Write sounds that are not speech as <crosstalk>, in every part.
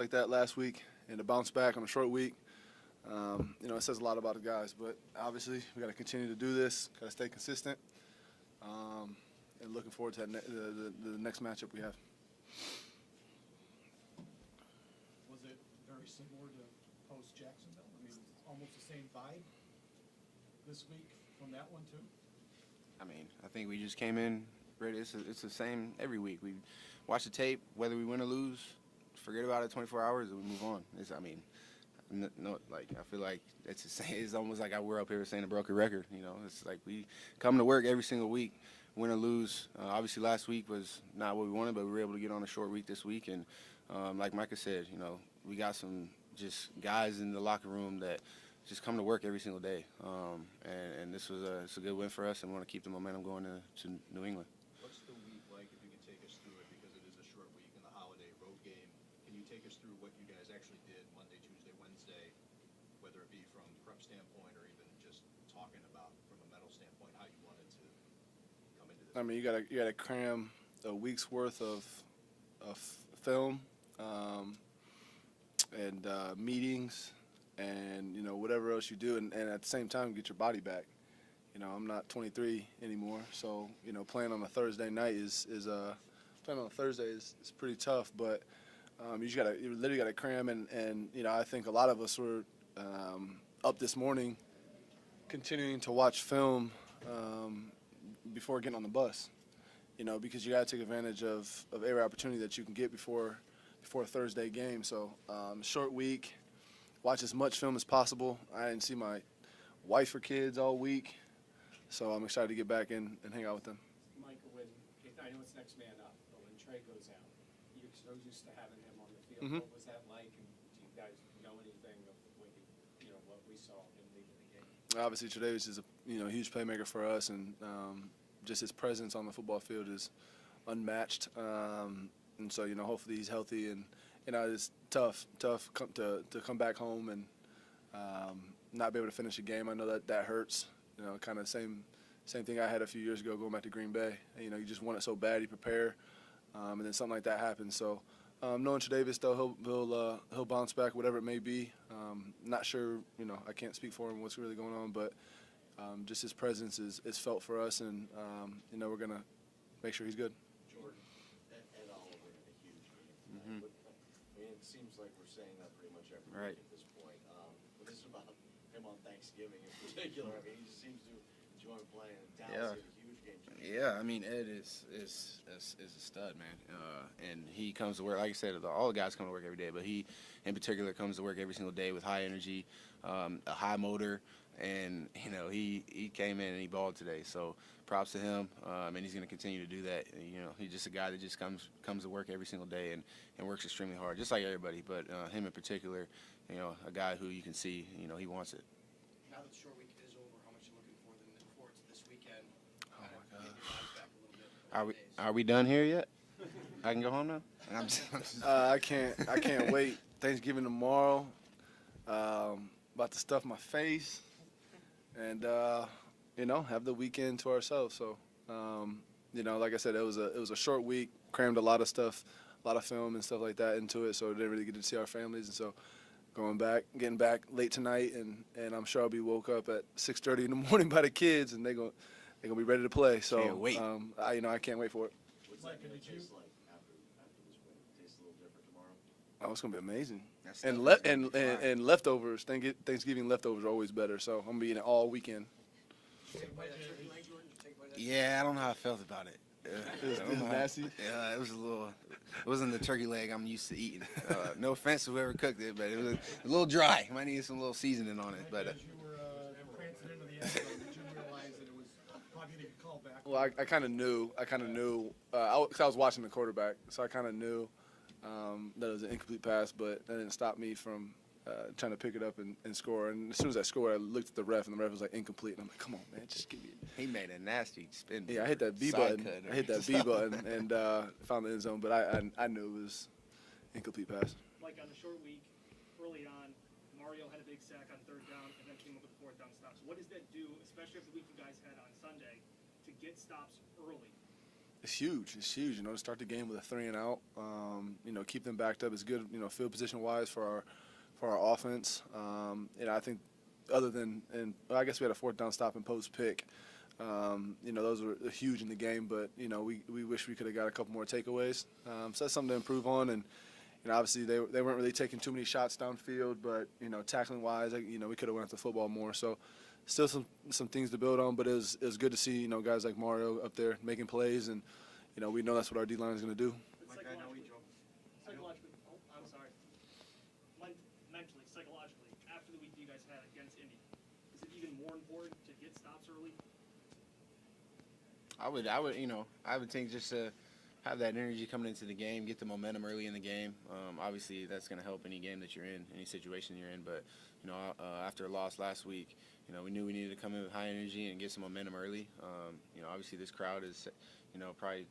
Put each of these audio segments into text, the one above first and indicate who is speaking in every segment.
Speaker 1: like that last week and to bounce back on a short week, um, you know, it says a lot about the guys. But obviously, we got to continue to do this. Got to stay consistent. Um, and looking forward to ne- the, the, the next matchup we have.
Speaker 2: Was it very similar to post Jacksonville? I mean, almost the same vibe this week from that one too?
Speaker 3: I mean, I think we just came in ready. It's, it's the same every week. We watch the tape, whether we win or lose, forget about it 24 hours and we move on. It's, I mean, no, like I feel like it's the <laughs> same. It's almost like I we're up here saying a broken record. You know, it's like we come to work every single week, win or lose. Uh, obviously, last week was not what we wanted, but we were able to get on a short week this week. And um, like Micah said, you know, we got some just guys in the locker room that just come to work every single day. Um, and, and this was a, it's a good win for us, and we want to keep the momentum going to, to New England.
Speaker 4: What's the week like, if you can take us through it, because it is a short week in the holiday road game? Can you take us through what you guys actually did Monday, Tuesday, Wednesday, whether it be from prep standpoint or even just talking about from a mental standpoint, how you wanted to come into this?
Speaker 1: I mean, you got to you got to cram a week's worth of of film um, and uh, meetings and you know whatever else you do, and, and at the same time get your body back. You know, I'm not 23 anymore, so you know playing on a Thursday night is is uh, playing on a Thursday is, is pretty tough. But um, you just gotta you literally gotta cram, and and you know I think a lot of us were um, up this morning, continuing to watch film um, before getting on the bus. You know, because you got to take advantage of, of every opportunity that you can get before before a Thursday game. So um, short week, watch as much film as possible. I didn't see my wife or kids all week, so I'm excited to get back in and hang out with them.
Speaker 5: Michael, when, I know it's next man up, but when Tre goes out, you're so used to having him on the field.
Speaker 1: Mhm.
Speaker 5: What was that like? And do you guys know anything of what you, you know, what we saw him leaving the game?
Speaker 1: Obviously, Tre'Davious is a you know huge playmaker for us, and um, just his presence on the football field is unmatched. Um, and so you know, hopefully he's healthy, and you know it's tough, tough to to come back home and um, not be able to finish a game. I know that that hurts. You know, kind of same same thing I had a few years ago going back to Green Bay. You know, you just want it so bad, you prepare, um, and then something like that happens. So. Um, knowing Tre'Davious, though, he'll he'll uh, he'll bounce back, whatever it may be. Um, not sure, you know, I can't speak for him what's really going on, but um, just his presence is, is felt for us, and um, you know we're gonna make sure he's good.
Speaker 6: Jordan, Ed, Ed Oliver a huge game.
Speaker 3: Mhm.
Speaker 6: What- I mean, it seems like we're saying that pretty much every
Speaker 3: Right.
Speaker 6: week at this point. Um, what is it about him on Thanksgiving in particular? I mean, he just seems to enjoy playing. Dallas
Speaker 3: Yeah.
Speaker 6: had a huge game. tonight.
Speaker 3: Yeah, I mean Ed is is is, is a stud, man. Uh, and he comes to work. Like I said, all the guys come to work every day, but he, in particular, comes to work every single day with high energy, um, a high motor, and you know he he came in and he balled today. So props to him, um, and he's going to continue to do that. You know, he's just a guy that just comes comes to work every single day and, and works extremely hard, just like everybody. But uh, him in particular, you know, a guy who you can see, you know, he wants it.
Speaker 7: Now that the short week is over, how much you looking for the, forward to this weekend?
Speaker 1: Oh my
Speaker 7: of get your bodies back a little bit.
Speaker 3: Are we
Speaker 7: days.
Speaker 3: are we done here yet? I can go home now. <laughs> I'm just, I'm just-
Speaker 1: Uh, I can't I can't wait. Thanksgiving tomorrow. Um, about to stuff my face, and uh, you know have the weekend to ourselves. So um, you know, like I said, it was a it was a short week. Crammed a lot of stuff, a lot of film and stuff like that into it. So didn't really get to see our families, and so. Going back, getting back late tonight, and, and I'm sure I'll be woke up at 6:30 in the <laughs> morning by the kids, and they go they're gonna be ready to play. So
Speaker 3: Can't wait.
Speaker 1: Um, I, you know, I can't wait for it.
Speaker 6: What's
Speaker 2: Micah,
Speaker 6: that
Speaker 2: gonna
Speaker 6: taste like after after this win? It tastes a little different tomorrow.
Speaker 1: Oh, it's gonna be amazing.
Speaker 3: That
Speaker 1: And
Speaker 3: stuff
Speaker 1: le- and, and and leftovers. Thanksgiving leftovers are always better. So I'm gonna be eating it all weekend.
Speaker 7: Take a bite of that turkey leg, Jordan? Take a bite of that?
Speaker 3: Yeah, I don't know how I felt about it. Uh, <laughs>
Speaker 1: It was- it was nasty?
Speaker 3: Yeah, it was a little. It wasn't the turkey leg I'm used to eating. Uh, no offense to whoever cooked it, but it was a, little dry. Might need some little seasoning on it. But uh,
Speaker 2: As you were uh, prancing into the end zone, did you realize that it was probably going to get called back?
Speaker 1: Well, I, I kind of knew. I kind of knew. Uh, I, w- 'cause I was watching the quarterback, so I kind of knew um, that was an incomplete pass. But that didn't stop me from uh, trying to pick it up and, and score. And as soon as I scored, I looked at the ref, and the ref was like incomplete. And I'm like, come on, man, just give me. it. <laughs>
Speaker 3: he made a nasty spin.
Speaker 1: Yeah, I hit that B button. I hit that B button <laughs> and uh, found the end zone. But I, I I knew it was incomplete pass.
Speaker 8: like on the short week, early on, Mario had a big sack on third down and then came up with fourth down stops. What does that do, especially after the week you guys had on Sunday, to get stops early?
Speaker 1: It's huge. It's huge. You know, to start the game with a three and out. Um, you know, keep them backed up is good. You know, field position wise for our for our offense. Um, know, I think other than and I guess we had a fourth down stop and post pick. Um, you know, those were huge in the game, but you know, we, we wish we could have got a couple more takeaways. Um, so that's something to improve on. And you know, obviously they they weren't really taking too many shots downfield, but you know, tackling wise, you know, we could have went after the football more. So still some some things to build on, but it was it was good to see you know guys like Mario up there making plays, and you know, we know that's what our D line is going to do.
Speaker 6: Mike, I know we drove.
Speaker 8: Psychologically, oh, I'm sorry. Mentally, psychologically, after the week you guys had against Indy, is it even more important to get stops early?
Speaker 3: I would, I would, you know, I would think just to have that energy coming into the game, get the momentum early in the game. Um, obviously, that's going to help any game that you're in, any situation you're in. But you know, uh, after a loss last week, you know, we knew we needed to come in with high energy and get some momentum early. Um, you know, obviously this crowd is, you know, probably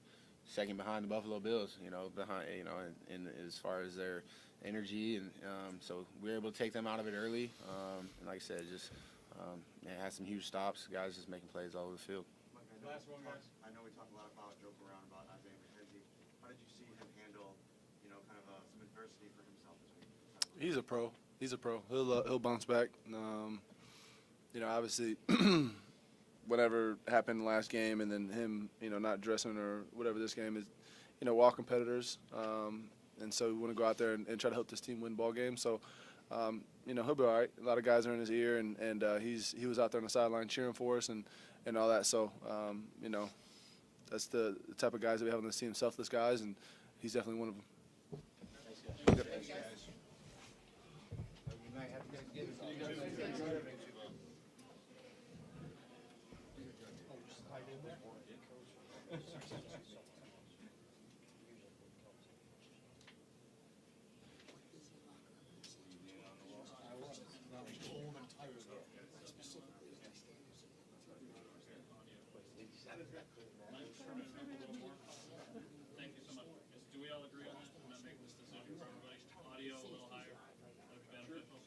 Speaker 3: second behind the Buffalo Bills. You know, behind, you know, in, in as far as their energy, and um, so we were able to take them out of it early. Um, and like I said, just um, it had some huge stops. Guys just making plays all over the field.
Speaker 2: Last one, guys.
Speaker 6: I know we talk a lot about, joke around about Isaiah McKenzie. How did you see him handle, you know, kind of uh, some adversity for himself this week? Kind of-
Speaker 1: He's a pro. He's a pro. He'll uh, he'll bounce back. Um, you know, obviously, <clears throat> whatever happened last game, and then him, you know, not dressing or whatever this game is, you know, all competitors, um, and so we want to go out there and, and try to help this team win ball games. So, um, you know, he'll be all right. A lot of guys are in his ear, and and uh, he's he was out there on the sideline cheering for us and and all that. So, um, you know, that's the, the type of guys that we have on this team, selfless guys, and he's definitely one of them.
Speaker 9: Thank you so much. Yes, Do we all agree on that? I'm gonna make this decision for everybody. Audio a little higher, would be beneficial.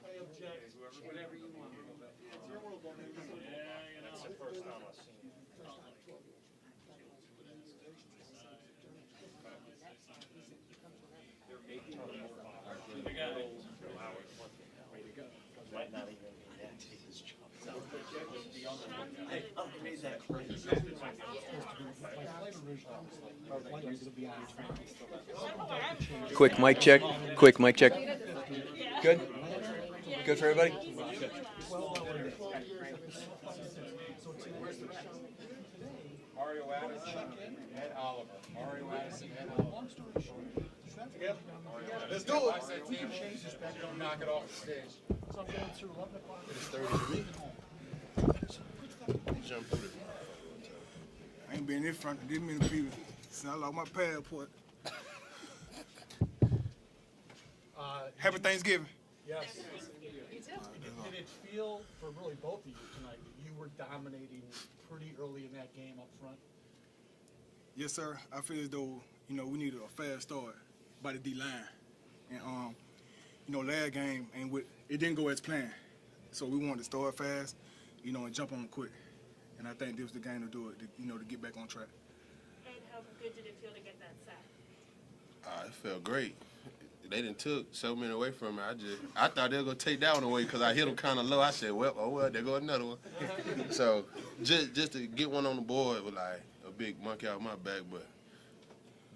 Speaker 2: I object. Whatever you want. It's your world, don't make it.
Speaker 9: Yeah, you know. That's the first time I've seen. We got it.
Speaker 6: Might not even be that to his job. Hey, I made that clear.
Speaker 10: Quick mic check. Quick mic check. Good? Good for everybody?
Speaker 1: Let's do it.
Speaker 5: I said team changes, you don't knock it off the stage.
Speaker 2: So I'm going through eleven o'clock.
Speaker 11: I ain't been in front of this many people since I lost my passport.
Speaker 2: Uh,
Speaker 11: Happy Thanksgiving.
Speaker 2: Yes. Did it feel, for really both of you tonight, that you were dominating pretty early in that game up front?
Speaker 11: Yes, sir. I feel as though, you know, we needed a fast start by the D line. And um, you know, last game and with it didn't go as planned. So we wanted to start fast, you know, and jump on quick. And I think this was the game to do it, to, you know, to get back on track.
Speaker 12: And how good did it feel to get that sack?
Speaker 13: Uh, it felt great. They didn't took so many away from me. I just I thought they were gonna take that one away because I hit them kind of low. I said, well, oh well, there go another one. <laughs> so just just to get one on the board was like a big monkey out my back. But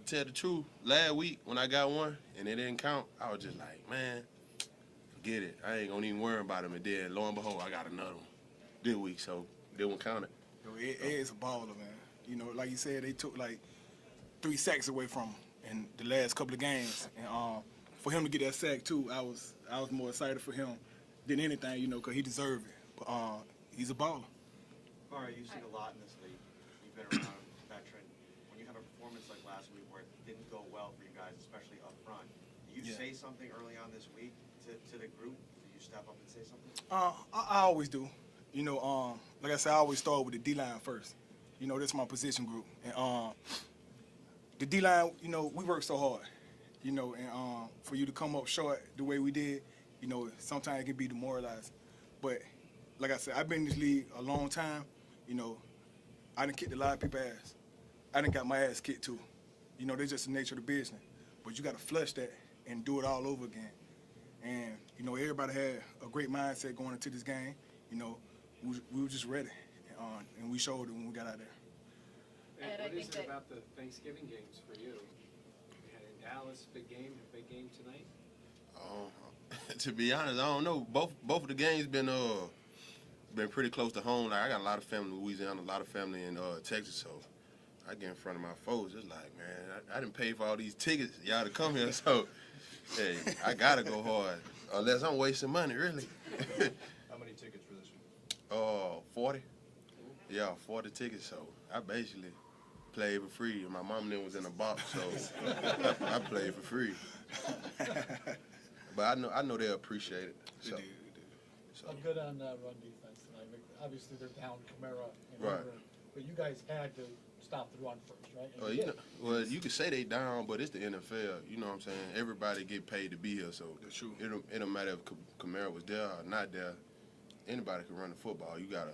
Speaker 13: to tell the truth, last week when I got one and it didn't count, I was just like, man, forget it. I ain't gonna even worry about them. And then lo and behold, I got another one this week, so they won't count it.
Speaker 11: Yo, Ed, Ed's a baller, man. You know, like you said, they took like three sacks away from him in the last couple of games, and um, for him to get that sack too, I was I was more excited for him than anything, you know, because he deserved it. But uh, he's a baller.
Speaker 6: All right, you've seen a lot in this league. You've been around, a veteran. When you have a performance like last week where it didn't go well for you guys, especially up front, do you
Speaker 11: Yeah.
Speaker 6: say something early on this week to, to the group? Do you step up and say something?
Speaker 11: Uh, I, I always do. You know, um, like I said, I always start with the D line first. You know, this is my position group, and um, the D line. You know, we work so hard. You know, and um, for you to come up short the way we did, you know, sometimes it can be demoralizing. But like I said, I've been in this league a long time. You know, I done kicked a lot of people's ass. I done got my ass kicked too. You know, that's just the nature of the business. But you got to flush that and do it all over again. And you know, everybody had a great mindset going into this game. You know, we, we were just ready, uh, and we showed it when we got out there.
Speaker 5: And
Speaker 12: And
Speaker 5: what is it about the Thanksgiving games for you? We had in Dallas, big game, big game tonight.
Speaker 13: Um, <laughs> to be honest, I don't know. Both both of the games been uh been pretty close to home. Like I got a lot of family in Louisiana, a lot of family in uh Texas, so I get in front of my folks. It's like, man, I, I didn't pay for all these tickets, y'all to come here, <laughs> so hey, I gotta go hard. Unless I'm wasting money, really. <laughs>
Speaker 4: How many tickets for this week?
Speaker 13: Oh, 40? Yeah, 40 tickets, so I basically played for free. And my mom then was in the box, so I played for free. But I know I know they appreciate it. So, so
Speaker 2: I'm good on uh, run defense tonight. Obviously, they're down Kamara and
Speaker 13: Right.
Speaker 2: Ingram, but you guys had to stop the run first, right? And
Speaker 13: well,
Speaker 2: you
Speaker 13: you know, well, you could say they down, but it's the NFL. You know what I'm saying? Everybody get paid to be here, so
Speaker 11: That's true.
Speaker 13: it don't, it don't matter if Ca- Kamara was there or not there. Anybody can run the football. You gotta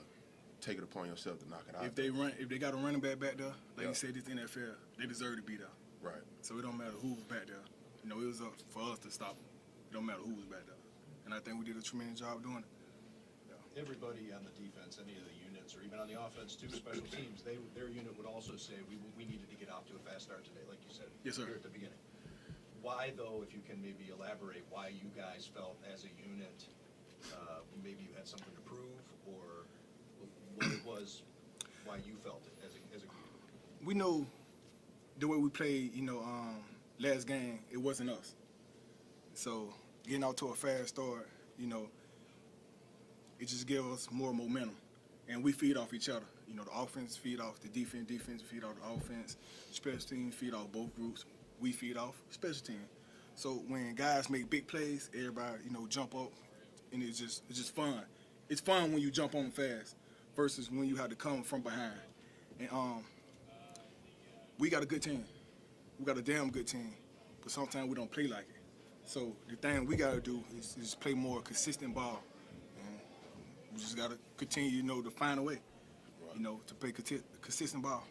Speaker 13: take it upon yourself to knock it out.
Speaker 11: If they run, if they got a running back back there, like
Speaker 13: Yeah.
Speaker 11: you said, it's NFL. They deserve to be there.
Speaker 13: right.
Speaker 11: So it don't matter who was back there. You know, it was up for us to stop them. It don't matter who was back there. And I think we did a tremendous job doing it.
Speaker 4: Everybody on the defense, any of the units, or even on the offense, too, special <clears throat> teams, they, their unit would also say, we, we needed to get off to a fast start today, like you said.
Speaker 11: Yes, sir.
Speaker 4: Here at the beginning. Why, though, if you can maybe elaborate, why you guys felt as a unit, uh, maybe you had something to prove, or what it was, why you felt it as a, as a group?
Speaker 11: We know the way we played, you know, um, last game, it wasn't us. So getting out to a fast start, you know, it just gives us more momentum. And we feed off each other. You know, the offense feed off the defense, defense feed off the offense, special teams feed off both groups. We feed off special team. So when guys make big plays, everybody, you know, jump up and it's just it's just fun. It's fun when you jump on fast versus when you had to come from behind. And um we got a good team. We got a damn good team. But sometimes we don't play like it. So the thing we gotta do is, is play more consistent ball. And we just gotta continue, you know, to find a way, you know, to play conti- consistent ball.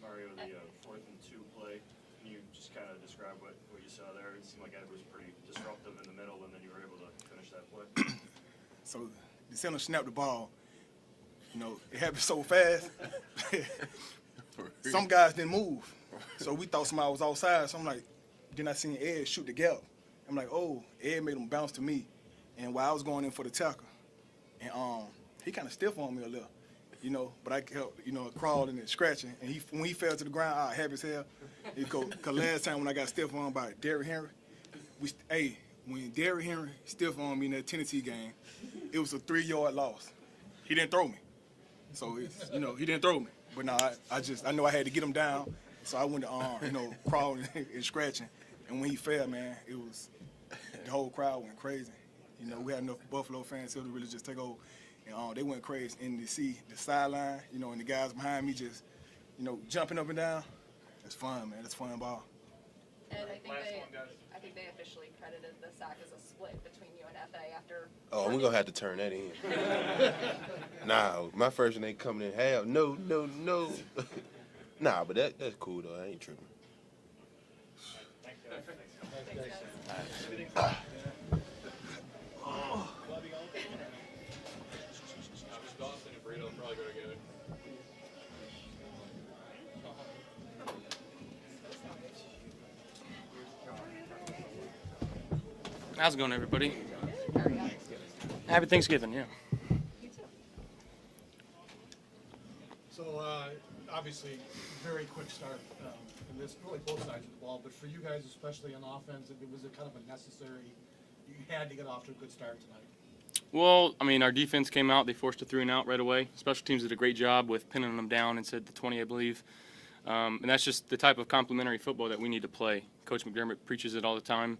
Speaker 14: Mario, the uh, fourth and two play, can you just kind of describe what, what you saw there? It seemed like Ed was pretty disruptive in the middle, and then you were able to finish that play. <clears throat>
Speaker 11: So the center snapped the ball. You know, it happened so fast. <laughs> Some guys didn't move. So we thought somebody was outside. So I'm like, then I seen Ed shoot the gap. I'm like, oh, Ed made him bounce to me. And while I was going in for the tackle, and um, he kind of stiff on me a little, you know, but I kept, you know, crawling and scratching. And he, when he fell to the ground, I happy as hell. Because last time when I got stiff on by Derrick Henry, we, hey, when Derrick Henry stiff on me in that Tennessee game, it was a three yard loss. He didn't throw me. So, it's, you know, he didn't throw me. But no, I, I just, I know I had to get him down. So I went to, um, you know, <laughs> crawling <laughs> and scratching. And when he fell, man, it was, the whole crowd went crazy. You know, we had enough Buffalo fans here to really just take over. And um, they went crazy. And to see the sideline, you know, and the guys behind me just, you know, jumping up and down, it's fun, man. It's fun ball.
Speaker 15: And I think they. I think they officially credited the sack as a split between you and FA after.
Speaker 13: Oh, we're gonna have to turn that in. <laughs> nah, my first one ain't coming in half. No, no, no. <laughs> nah, but that that's cool though. I ain't tripping.
Speaker 14: Thanks, guys.
Speaker 15: Thanks, guys.
Speaker 9: Dawson and Burrito probably go together.
Speaker 16: How's it going, everybody? Happy Thanksgiving, yeah.
Speaker 2: So, uh, obviously, very quick start, um, and this, really both sides of the ball, but for you guys, especially on offense, it was a kind of a necessary, you had to get off to a good start tonight.
Speaker 16: Well, I mean, our defense came out. They forced a three and out right away. Special teams did a great job with pinning them down inside the 20, I believe. Um, and that's just the type of complementary football that we need to play. Coach McDermott preaches it all the time.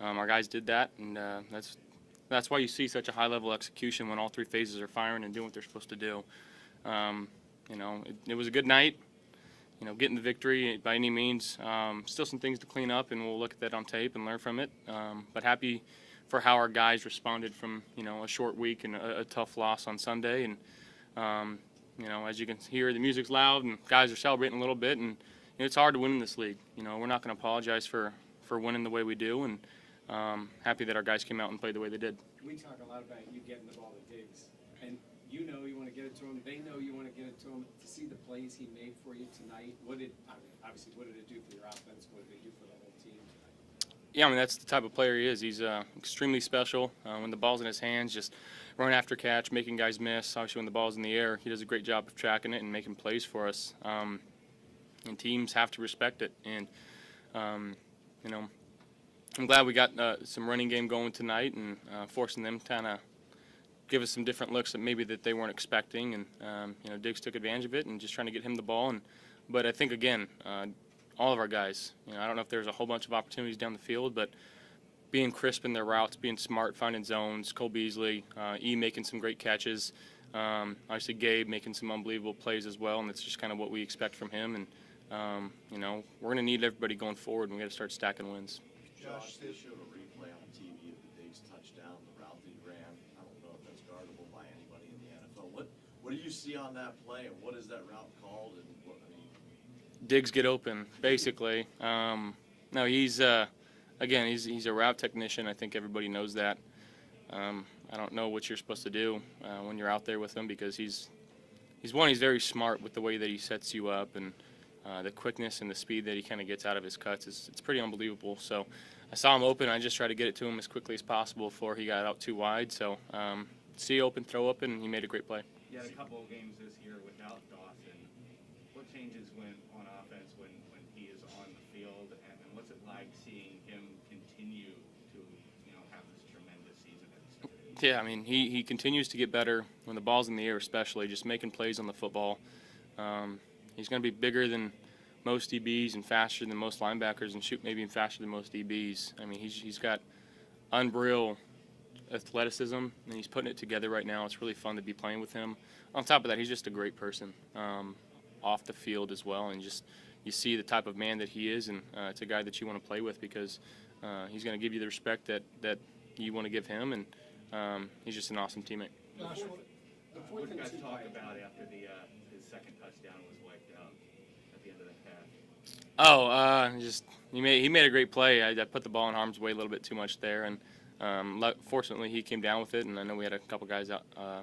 Speaker 16: Um, our guys did that, and uh, that's that's why you see such a high level execution when all three phases are firing and doing what they're supposed to do. Um, you know, it, it was a good night. You know, getting the victory by any means. Um, still some things to clean up, and we'll look at that on tape and learn from it. Um, but happy for how our guys responded from you know a short week and a, a tough loss on Sunday, and um, you know, as you can hear, the music's loud and guys are celebrating a little bit, and you know, it's hard to win in this league. You know, we're not going to apologize for for winning the way we do, and um, happy that our guys came out and played the way they did.
Speaker 5: We talk a lot about you getting the ball to Diggs, and you know you want to get it to him. They know you want to get it to him. To see the plays he made for you tonight, what did I mean, obviously what did it do for your offense? What did it do for the whole team tonight?
Speaker 16: Yeah, I mean that's the type of player he is. He's uh, extremely special. Uh, when the ball's in his hands, just run after catch, making guys miss. Obviously, when the ball's in the air, he does a great job of tracking it and making plays for us. Um, and teams have to respect it. And um, you know, I'm glad we got uh, some running game going tonight and uh, forcing them to kind of give us some different looks that maybe that they weren't expecting. And um, you know, Diggs took advantage of it and just trying to get him the ball. And but I think again, uh, all of our guys. You know, I don't know if there's a whole bunch of opportunities down the field, but being crisp in their routes, being smart, finding zones. Cole Beasley, uh, E making some great catches. Um, obviously, Gabe making some unbelievable plays as well, and that's just kind of what we expect from him. And um, you know, we're going to need everybody going forward, and we got to start stacking wins.
Speaker 17: Josh, they showed a replay on TV of the Diggs touchdown, the route that he ran. I don't know if that's guardable by anybody in the NFL. What what do you see on that play, and what is that route called? And what I mean,
Speaker 16: Diggs get open, basically. Um, no, he's uh, again, he's he's a route technician. I think everybody knows that. Um, I don't know what you're supposed to do uh, when you're out there with him because he's he's one. He's very smart with the way that he sets you up and uh, the quickness and the speed that he kind of gets out of his cuts is it's pretty unbelievable. So I saw him open. I just tried to get it to him as quickly as possible before he got out too wide. So um, see open, throw open, and he made a great play.
Speaker 6: You had a couple of games this year without Dawson. What changes when on offense when, when he is on the field, and, and what's it like seeing him continue to you know have this tremendous season at such an age?
Speaker 16: Yeah, I mean, he, he continues to get better when the ball's in the air, especially just making plays on the football. Um, he's going to be bigger than most DBs and faster than most linebackers and shoot maybe even faster than most DBs. I mean, he's, he's got unreal athleticism and he's putting it together right now. It's really fun to be playing with him. On top of that, he's just a great person um, off the field as well, and just you see the type of man that he is, and uh, it's a guy that you want to play with because uh, he's going to give you the respect that that you want to give him, and um, he's just an awesome teammate.
Speaker 2: Josh, what-
Speaker 6: What did you guys talk about after the uh, his second touchdown was wiped out at the end of the half?
Speaker 16: Oh, uh, just he made he made a great play. I, I put the ball in harm's way a little bit too much there, and um, fortunately he came down with it. And I know we had a couple guys out uh,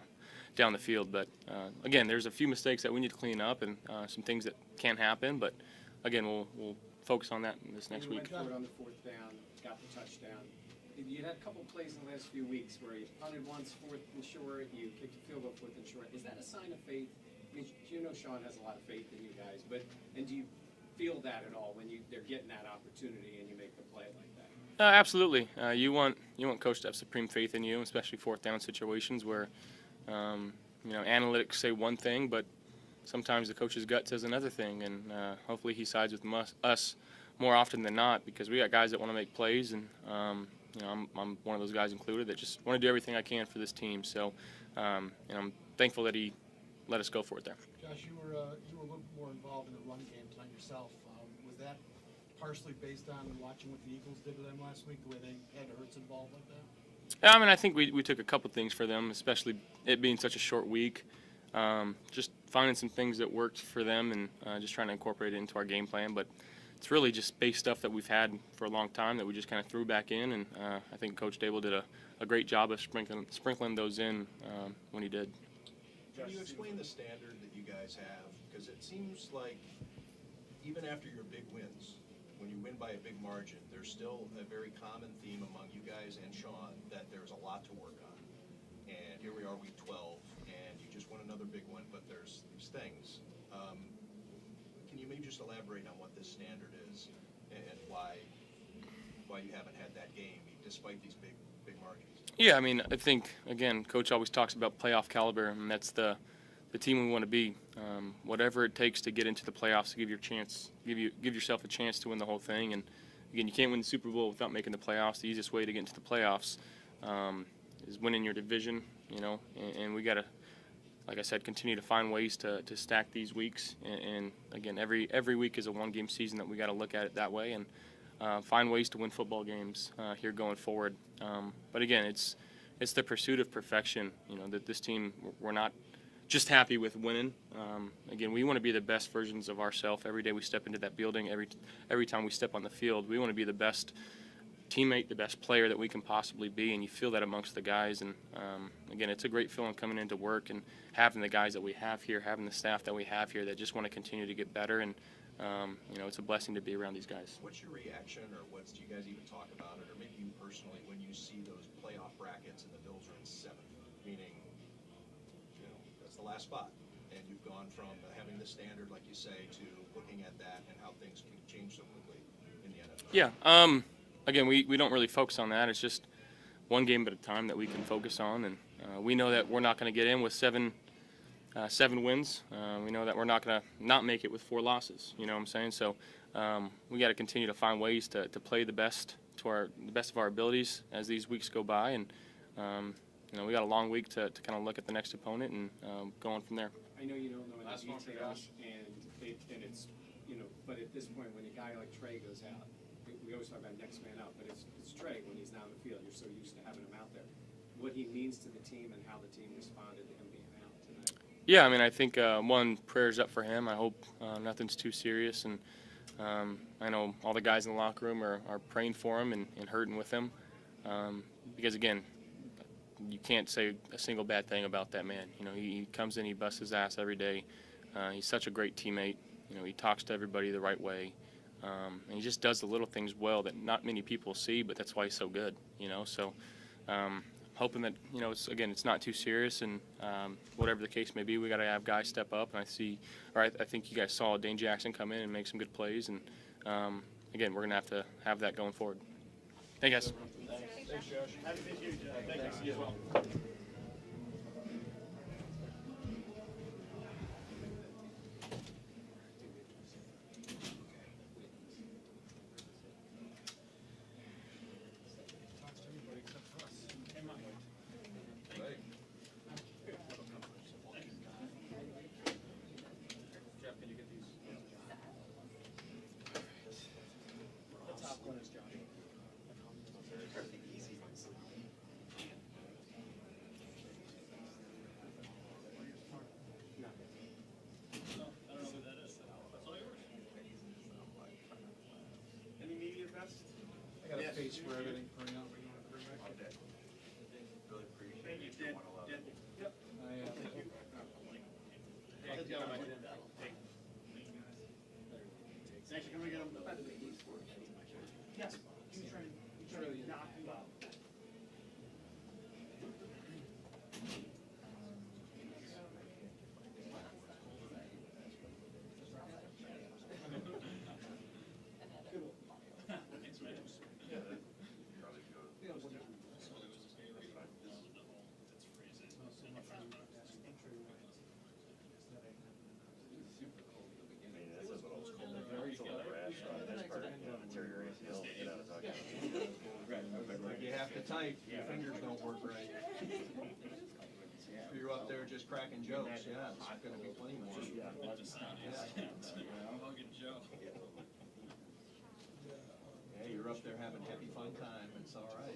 Speaker 16: down the field, but uh, again, there's a few mistakes that we need to clean up and uh, some things that can happen. But again, we'll we'll focus on that this next week.
Speaker 5: went on the fourth down, got the touchdown. You had a couple plays in the last few weeks where you punted once, fourth and short, you kicked a field goal fourth and short. Is that a sign of faith? I mean, you know Sean has a lot of faith in you guys, but and do you feel that at all when you they're getting that opportunity and you make the play like that?
Speaker 16: Uh, absolutely. Uh, you want you want coach to have supreme faith in you, especially fourth down situations where um, you know analytics say one thing, but sometimes the coach's gut says another thing, and uh, hopefully he sides with mus- us more often than not because we got guys that want to make plays, and um, you know I'm, I'm one of those guys included that just want to do everything I can for this team. So um, you know, I'm thankful that he let us go for it there.
Speaker 2: Josh, you were, uh, you were a little more involved in the run game tonight yourself. Um, was that partially based on watching what the Eagles did to them last week, the way they had Hurts involved like that?
Speaker 16: Yeah, I mean, I think we, we took a couple things for them, especially it being such a short week. Um, just finding some things that worked for them and uh, just trying to incorporate it into our game plan. But it's really just base stuff that we've had for a long time that we just kind of threw back in. And uh, I think Coach Daboll did a, a great job of sprinkling, sprinkling those in um, when he did.
Speaker 4: Can you explain the standard that you guys have? Because it seems like even after your big wins, when you win by a big margin, there's still a very common theme among you guys and Sean that there's a lot to work on. And here we are, week 12, and you just won another big one, but there's these things. Um, can you maybe just elaborate on what this standard is and and why why you haven't had that game despite these big big margins?
Speaker 16: Yeah, I mean, I think again, coach always talks about playoff caliber, and that's the the team we want to be. Um, whatever it takes to get into the playoffs, to give your chance, give you give yourself a chance to win the whole thing. And again, you can't win the Super Bowl without making the playoffs. The easiest way to get into the playoffs um, is winning your division. You know, and, and we got to, like I said, continue to find ways to, to stack these weeks. And, and again, every every week is a one game season that we got to look at it that way and uh, find ways to win football games uh, here going forward. Um, but again, it's it's the pursuit of perfection. You know that this team we're not just happy with winning. Um, again, we want to be the best versions of ourselves every day we step into that building. Every every time we step on the field, we want to be the best teammate, the best player that we can possibly be, and you feel that amongst the guys. And um, again, it's a great feeling coming into work and having the guys that we have here, having the staff that we have here that just want to continue to get better. And um, you know, it's a blessing to be around these guys.
Speaker 4: What's your reaction, or what's, do you guys even talk about it, or maybe you personally, when you see those playoff brackets and the Bills are in seventh, meaning, the last spot, and you've gone from having the standard, like you say, to looking at that and how things can change so quickly in the NFL?
Speaker 16: Yeah. Um, again, we, we don't really focus on that. It's just one game at a time that we can focus on, and uh, we know that we're not going to get in with seven uh, seven wins. Uh, we know that we're not going to not make it with four losses. You know what I'm saying? So um, we got to continue to find ways to, to play the best to our the best of our abilities as these weeks go by, and um, you know we got a long week to, to kind of look at the next opponent and um, go on from there.
Speaker 5: I know you don't know any
Speaker 16: Last one for
Speaker 5: details, and it, and it's, you know, but at this point, when a guy like Tre goes out, we, we always talk about next man up, but it's, it's Tre when he's not on the field. You're so used to having him out there. What he means to the team and how the team responded to him being out tonight.
Speaker 16: Yeah, I mean, I think uh, one prayers up for him. I hope uh, nothing's too serious, and um, I know all the guys in the locker room are, are praying for him and, and hurting with him, um, because again, you can't say a single bad thing about that man. You know, he, he comes in, he busts his ass every day. Uh, he's such a great teammate. You know, he talks to everybody the right way, um, and he just does the little things well that not many people see. But that's why he's so good. You know, so. Um, hoping that you know it's again it's not too serious and um, whatever the case may be we got to have guys step up and I see or I, I, think you guys saw Dane Jackson come in and make some good plays and um, again we're gonna have to have that going forward. Hey guys.
Speaker 9: Thanks, Josh. Happy to meet you, Thanks. You as well.
Speaker 2: I got a face for everything for now.
Speaker 4: Really appreciate
Speaker 8: Thank you,
Speaker 4: it.
Speaker 8: Dan. Yep.
Speaker 2: I, uh,
Speaker 8: Thank you.
Speaker 9: Hey,
Speaker 8: Hey,
Speaker 9: get him,
Speaker 8: Mike.
Speaker 9: Mike.
Speaker 8: Hey. Thanks for coming again. Yes, he's trying, he's trying to knock you out.
Speaker 9: Thanks, man.
Speaker 4: If you have to type, your fingers don't work right. If you're up there just cracking jokes, yeah, it's gonna be plenty more.
Speaker 9: Hugging Joe.
Speaker 4: Yeah, you're up there having happy fun time, it's all right.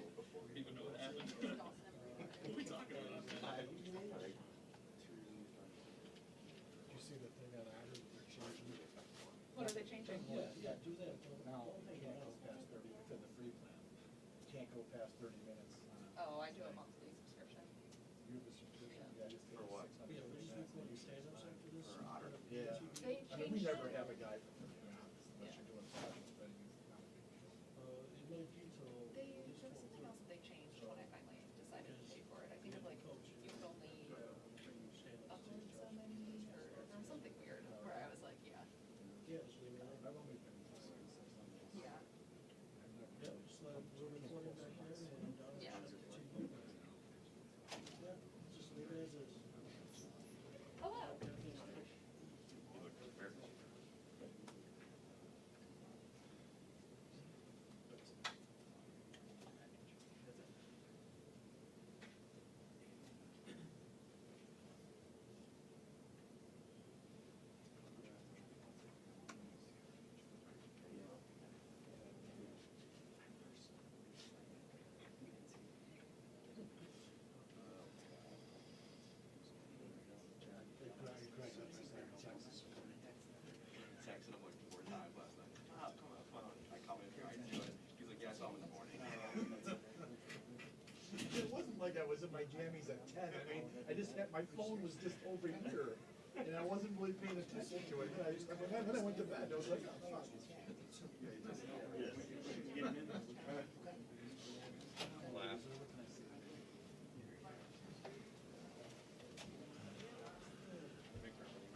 Speaker 9: Even know what happened. What <laughs> <laughs> are we talking about?
Speaker 2: You see the thing on Otter, they're changing it.
Speaker 15: What are they changing?
Speaker 2: Yeah, yeah, do that. Now, you can't go past thirty, within the free plan. Can't go past thirty minutes.
Speaker 15: Oh, I do a monthly subscription.
Speaker 2: You have a subscription, yeah, just
Speaker 4: For what?
Speaker 2: six hundred percent.
Speaker 4: For Otter.
Speaker 2: Yeah.
Speaker 15: They
Speaker 2: I mean, we
Speaker 15: changed
Speaker 2: never
Speaker 15: it.
Speaker 2: have a guy for thirty minutes unless you're doing project spending.
Speaker 15: They, there was something else that they changed when I finally decided to pay for it. I think it like, you could only upload so many, or there was something weird where I was like, yeah,
Speaker 2: Yeah, so we- I've only been six, six hundred.
Speaker 15: yeah.
Speaker 2: Yeah, just let, we're recording back here and. uh,
Speaker 15: Yeah.
Speaker 2: Yeah, just leave it as is.
Speaker 15: Hello.
Speaker 2: Jammies at ten, I mean, I just had, my phone was just over here, and I wasn't really paying attention to it, and I just, then I went to bed, I was like, oh, fuck.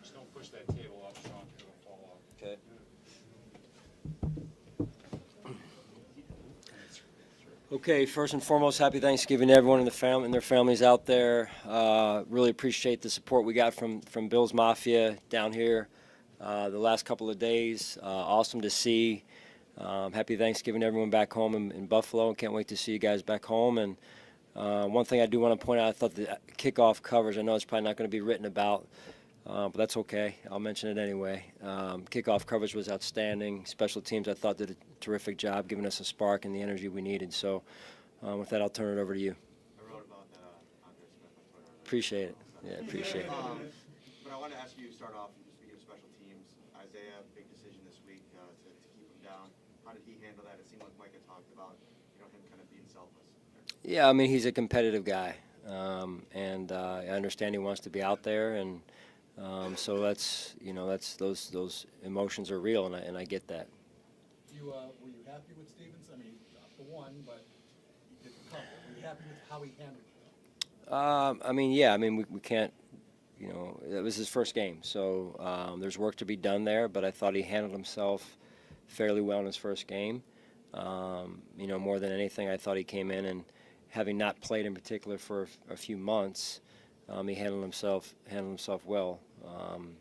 Speaker 9: Just don't push that table off, Sean, 'cause it'll fall off.
Speaker 10: Okay. Okay, first and foremost, happy Thanksgiving to everyone in the family and their families out there. Uh, really appreciate the support we got from from Bills Mafia down here uh, the last couple of days. Uh, awesome to see. Um, happy Thanksgiving to everyone back home in, in Buffalo. Can't wait to see you guys back home. And uh, one thing I do want to point out, I thought the kickoff coverage. I know it's probably not going to be written about, uh, but that's okay. I'll mention it anyway. Um, kickoff coverage was outstanding. Special teams, I thought, did a terrific job, giving us a spark and the energy we needed. So, um, with that, I'll turn it over to you.
Speaker 18: I wrote about that on Andre Smith on Twitter.
Speaker 10: Appreciate it. Yeah, appreciate it.
Speaker 18: Um, but I want to ask you, to start off, speaking of special teams, Isaiah, big decision this week uh, to, to keep him down. How did he handle that? It seemed like Micah talked about, you know, him kind of being selfless.
Speaker 10: Yeah, I mean he's a competitive guy, um, and uh, I understand he wants to be out there, and um, so that's you know that's those those emotions are real, and I and I get that.
Speaker 2: You, uh, were you happy with Stevens? I mean, not the one, but you did the couple. Were you happy with how he handled it?
Speaker 10: Um, I mean, yeah, I mean we, we can't, you know, it was his first game, so um, there's work to be done there. But I thought he handled himself fairly well in his first game. Um, you know, more than anything, I thought he came in and having not played in particular for a f- a few months, um, he handled himself handled himself well. Um,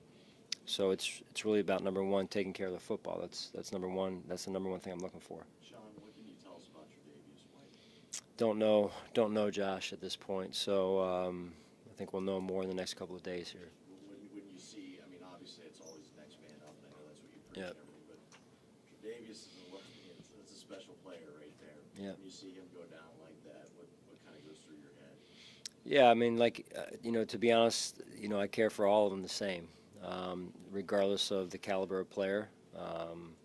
Speaker 10: so it's it's really about number one, taking care of the football. That's that's number one. That's the number one thing I'm looking for.
Speaker 17: Sean, what can you tell us about Tre'Davious White?
Speaker 10: Don't know don't know Josh at this point. So um, I think we'll know more in the next couple of days here.
Speaker 17: When, when you see, I mean, obviously it's always the next man up, and I know that's what you preach
Speaker 10: Yep.
Speaker 17: but Tre'Davious is a, lo- it's, it's a special player right there.
Speaker 10: Yep.
Speaker 17: When you see him go down like that, what, what kind of goes through your head?
Speaker 10: Yeah, I mean, like, uh, you know, to be honest, you know, I care for all of them the same, um, regardless of the caliber of player. Um,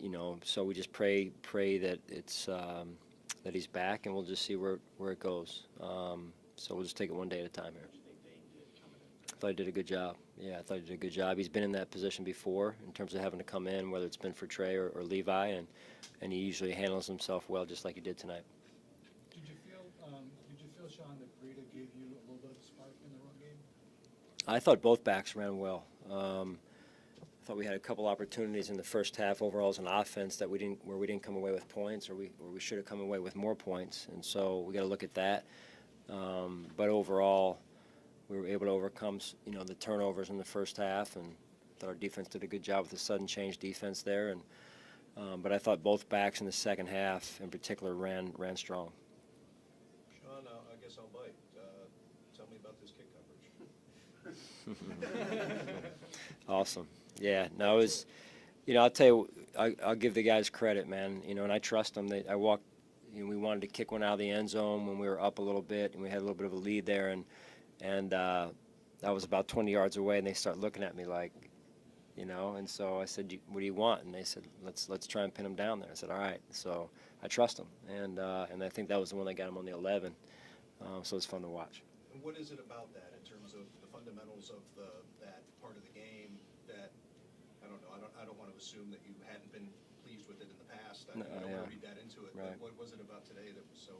Speaker 10: you know, so we just pray, pray that it's um, that he's back, and we'll just see where where it goes. Um, so we'll just take it one day at a time here. I thought he did a good job. Yeah, I thought he did a good job. He's been in that position before in terms of having to come in, whether it's been for Tre or, or Levi, and and he usually handles himself well, just like he did tonight.
Speaker 2: Did you feel, um, did you feel, Sean, that Breida gave you a little bit of a spark in the run game?
Speaker 10: I thought both backs ran well. Um, I thought we had a couple opportunities in the first half overall as an offense that we didn't, where we didn't come away with points, or we, or we should have come away with more points, and so we got to look at that. Um, but overall, we were able to overcome, you know, the turnovers in the first half, and thought our defense did a good job with the sudden change defense there. And um, but I thought both backs in the second half, in particular, ran ran strong.
Speaker 4: Sean, uh, I guess I'll bite. Uh, tell me about this kick coverage. <laughs>
Speaker 10: Awesome. Yeah. No, it was. You know, I'll tell you. I, I'll give the guys credit, man. You know, and I trust them. They, I walked. You know, we wanted to kick one out of the end zone when we were up a little bit, and we had a little bit of a lead there, and and uh, that was about 20 yards away, and they start looking at me like, you know, and so I said, "What do you want?" And they said, "Let's let's try and pin them down there." I said, "All right." So I trust them, and uh, and I think that was the one that got them on the 11. Um, so it's fun to watch.
Speaker 4: And what is it about that in terms of the fundamentals of the, that part of the game that, I don't know, I don't, I don't want to assume that you hadn't been pleased with it in the past. I
Speaker 10: No,
Speaker 4: I don't
Speaker 10: yeah.
Speaker 4: want to read that into it,
Speaker 10: Right.
Speaker 4: but what was it about today that was so?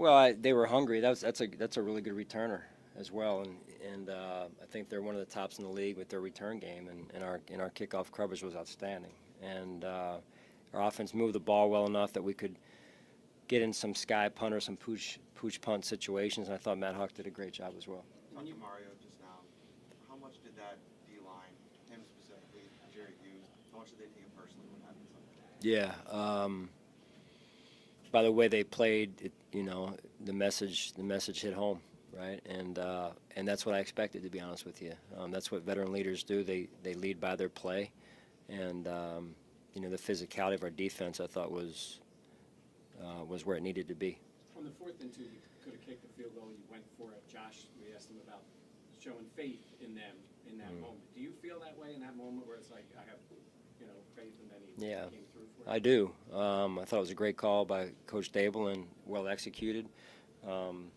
Speaker 10: Well, I, they were hungry. That was, that's a that's a really good returner as well, and and uh, I think they're one of the tops in the league with their return game, and, and our and our kickoff coverage was outstanding, and uh, our offense moved the ball well enough that we could get in some sky punt or some pooch pooch punt situations, and I thought Matt Haack did a great job as well.
Speaker 18: Talking to Mario just now, how much did that D-line, him specifically, Jerry Hughes, how much did they take it personally what happened Sunday?
Speaker 10: Yeah. Um, by the way they played, it, you know, the message the message hit home, right? And uh, and that's what I expected, to be honest with you. Um, that's what veteran leaders do. They they lead by their play, and um, you know the physicality of our defense, I thought was uh, was where it needed to be.
Speaker 5: On the fourth and two, you could have kicked the field goal, you went for it. Josh, we asked him about showing faith in them in that
Speaker 10: Mm.
Speaker 5: moment. Do you feel that way in that moment where it's like, I have, you know, faith he
Speaker 10: Yeah,
Speaker 5: came through for it?
Speaker 10: I do. Um, I thought it was a great call by Coach Daboll and well executed. Um,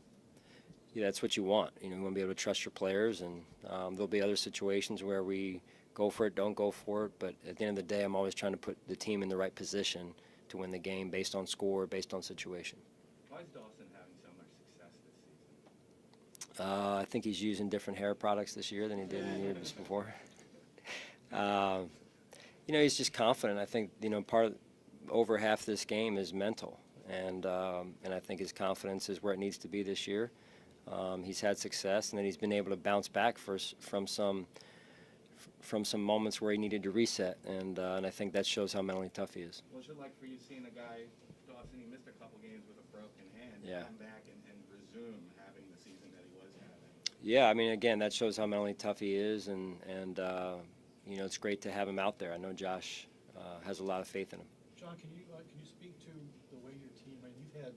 Speaker 10: yeah, that's what you want. You know, you want to be able to trust your players, and um, there'll be other situations where we go for it, don't go for it. But at the end of the day, I'm always trying to put the team in the right position to win the game based on score, based on situation.
Speaker 6: Why is Dawson having so much success this season?
Speaker 10: Uh, I think he's using different hair products this year than he did in years before. Uh, <laughs> you know, he's just confident. I think you know part of over half this game is mental, and um, and I think his confidence is where it needs to be this year. Um, he's had success, and then he's been able to bounce back for, from some from some moments where he needed to reset, and uh, and I think that shows how mentally tough he is.
Speaker 6: What's it like for you seeing a guy, Dawson, he missed a couple games with a broken hand,
Speaker 10: Yeah.
Speaker 6: come back and, and resume having the season that he was having?
Speaker 10: Yeah, I mean, again, that shows how mentally tough he is, and and uh, you know, it's great to have him out there. I know Josh uh, has a lot of faith in him.
Speaker 2: John, can you, uh, can you speak to the way your team, I and mean, you've had,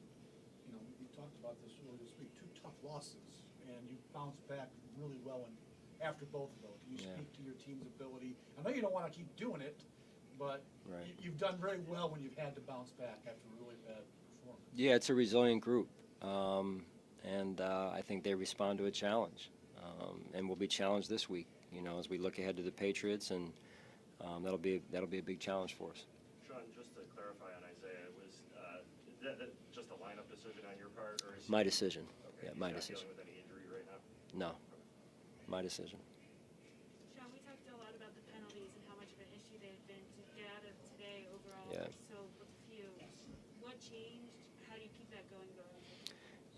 Speaker 2: you know, we talked about this earlier this week, two tough losses, and you bounced back really well and after both of those. Can you
Speaker 10: Yeah.
Speaker 2: speak to your team's ability? I know you don't want to keep doing it, but
Speaker 10: Right.
Speaker 2: you, you've done very well when you've had to bounce back after a really bad performance.
Speaker 10: Yeah, it's a resilient group, um, and uh, I think they respond to a challenge, um, and we'll be challenged this week. You know, as we look ahead to the Patriots, and um, that'll be that'll be a big challenge for us.
Speaker 14: Sean, just to clarify on Isaiah, was uh, that, that just a lineup decision on your part, or is
Speaker 10: My decision.
Speaker 14: Okay,
Speaker 10: Yeah,
Speaker 14: he's
Speaker 10: my
Speaker 14: not
Speaker 10: decision.
Speaker 14: With any injury right now.
Speaker 10: No, my decision.
Speaker 12: Sean, we talked a lot about the penalties and how much of an issue they've been to get out of today overall.
Speaker 10: Yeah.
Speaker 12: So with a few, what changed? How do you keep that going going?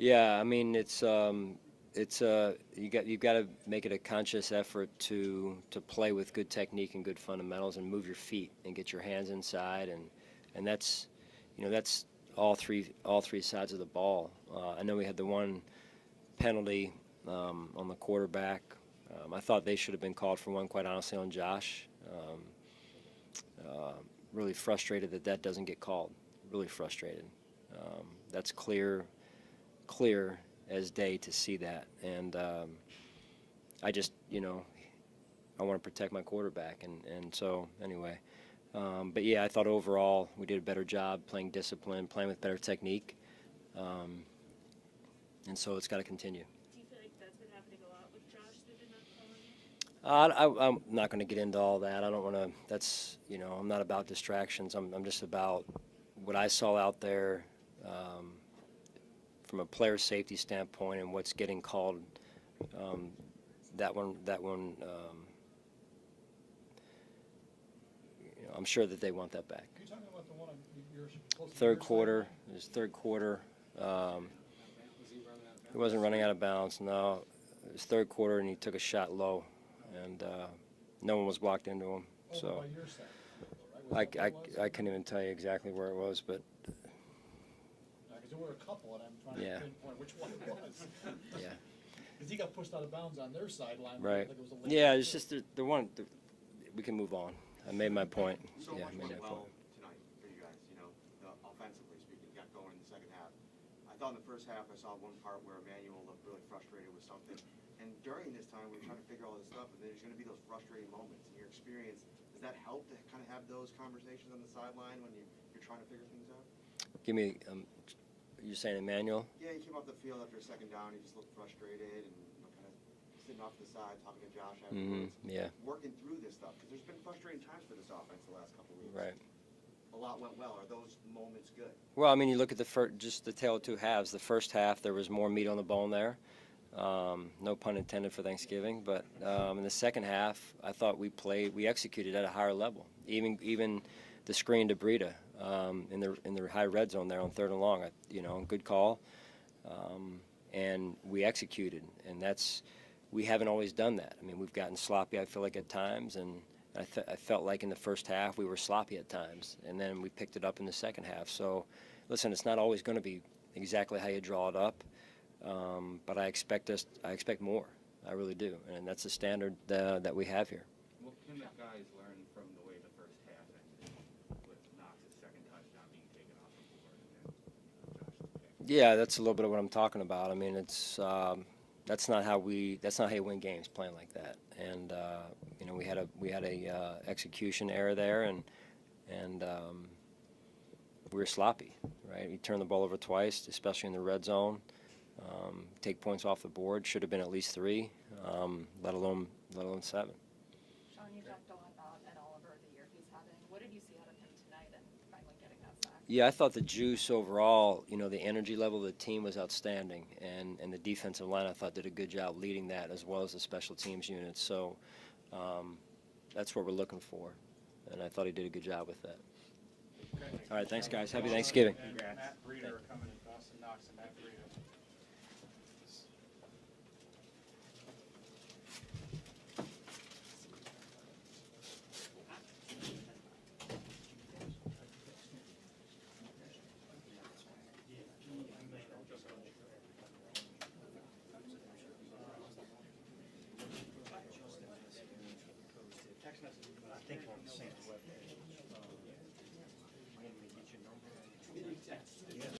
Speaker 10: Yeah, I mean it's um, it's uh, you got you got to make it a conscious effort to to play with good technique and good fundamentals and move your feet and get your hands inside and and that's you know that's all three all three sides of the ball. Uh, I know we had the one penalty um, on the quarterback. Um, I thought they should have been called for one, quite honestly, on Josh. Um, uh, really frustrated that that doesn't get called. Really frustrated. Um, that's clear clear as day to see that. And um, I just, you know, I want to protect my quarterback. And, and so, anyway. Um, but yeah, I thought overall we did a better job playing discipline, playing with better technique. Um, and so it's got to continue.
Speaker 12: Do you feel like that's been happening a lot with Josh? They've not?
Speaker 10: Uh, I, I'm not going to get into all that. I don't want to. That's you know, I'm not about distractions. I'm, I'm just about what I saw out there um, from a player safety standpoint and what's getting called. Um, that one, that one. Um, you know, I'm sure that they want that back.
Speaker 2: Can you talk about the one on your, close to
Speaker 10: Third quarter, it was third quarter. Um, he wasn't running out of bounds. No, it was third quarter, and he took a shot low, and uh, no one was blocked into him. So
Speaker 2: by your side,
Speaker 10: I,
Speaker 2: right? Was that
Speaker 10: I,
Speaker 2: what it was?
Speaker 10: I couldn't even tell you exactly where it was, but
Speaker 2: there were a couple, and I'm trying
Speaker 10: Yeah.
Speaker 2: to pinpoint which one it was. <laughs>
Speaker 10: yeah, <laughs>
Speaker 2: Because he got pushed out of bounds on their sideline. but I
Speaker 10: right.
Speaker 2: think it was a late
Speaker 10: Yeah,
Speaker 2: kick.
Speaker 10: it's just the, the one. The, we can move on. I made my point.
Speaker 18: So
Speaker 10: Yeah, I
Speaker 18: much
Speaker 10: made
Speaker 18: went
Speaker 10: my
Speaker 18: well
Speaker 10: point.
Speaker 18: tonight for you guys, you know, the offensively speaking, got going in the second half. I thought in the first half, I saw one part where Emmanuel looked really frustrated with something. And during this time, we were trying to figure all this stuff, and there's gonna be those frustrating moments. In your experience, does that help to kind of have those conversations on the sideline when you, you're trying to figure things out?
Speaker 10: Give me. Um, you're saying Emmanuel?
Speaker 18: Yeah, he came off the field after a second down, he just looked frustrated and, you know, kind of sitting off to the side, talking to Josh Mm-hmm.
Speaker 10: yeah.
Speaker 18: Working through this stuff, because there's been frustrating times for this offense the last couple of weeks.
Speaker 10: Right.
Speaker 18: A lot went well. Are those moments good?
Speaker 10: Well, I mean, you look at the first, just the tail of two halves. The first half, there was more meat on the bone there. Um, no pun intended for Thanksgiving, but um, in the second half, I thought we played, we executed at a higher level. Even even the screen to Breida um, in the in the high red zone there on third and long. I, you know, good call, um, and we executed, and that's we haven't always done that. I mean, we've gotten sloppy. I feel like at times, and I, I felt like in the first half we were sloppy at times, and then we picked it up in the second half. So, listen, it's not always going to be exactly how you draw it up, um, but I expect us. I expect more. I really do, and that's the standard uh, that we have here
Speaker 6: can the guys learn from the way the first half ended with Knox's second touchdown being taken off the board and then Josh's pick?
Speaker 10: Yeah, that's a little bit of what I'm talking about. I mean, it's um, that's not how we that's not how you win games playing like that. And uh, you know, we had a we had a uh, execution error there, and and um, we were sloppy, right? We turned the ball over twice, especially in the red zone. um, take points off the board. Should have been at least three, um, let alone let alone seven.
Speaker 15: Sean, you talked a lot about Ed Oliver, the year he's having. What did you see out of him tonight and finally getting that sack?
Speaker 10: Yeah, I thought the juice overall, you know, the energy level of the team was outstanding, and, and the defensive line I thought did a good job leading that as well as the special teams unit. So um, that's what we're looking for, and I thought he did a good job with that. All right, thanks guys. Happy Thanksgiving.
Speaker 6: Matt Breida coming